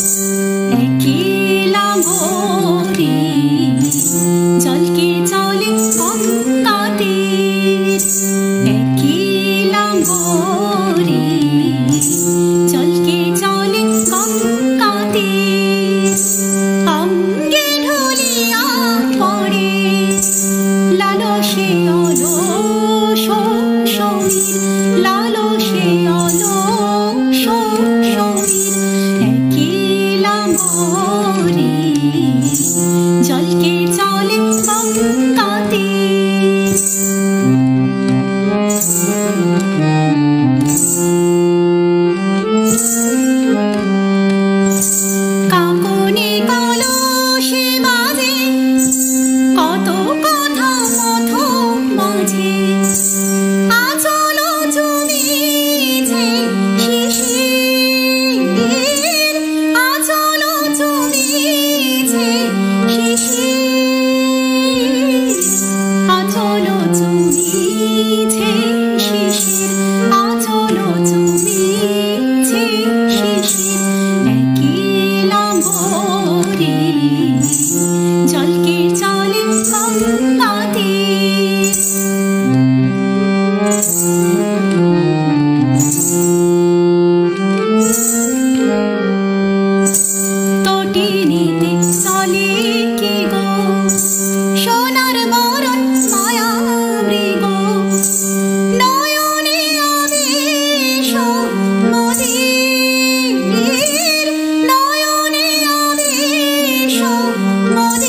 Thank Mm-hmm. Peace. Moody.